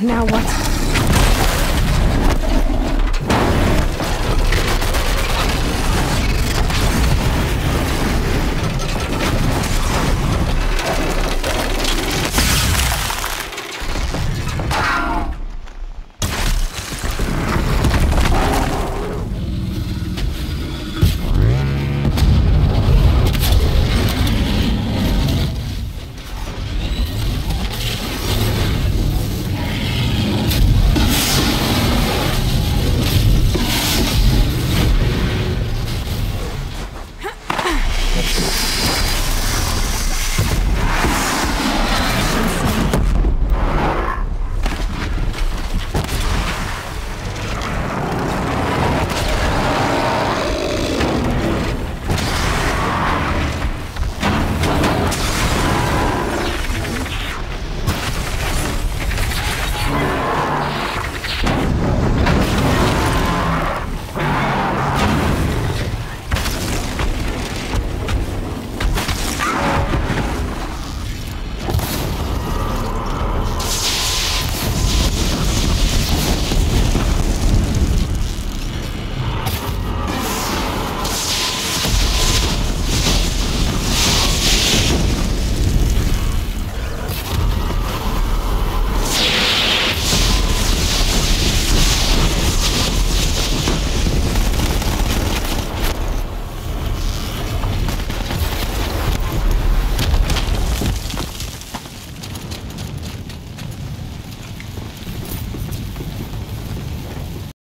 now what?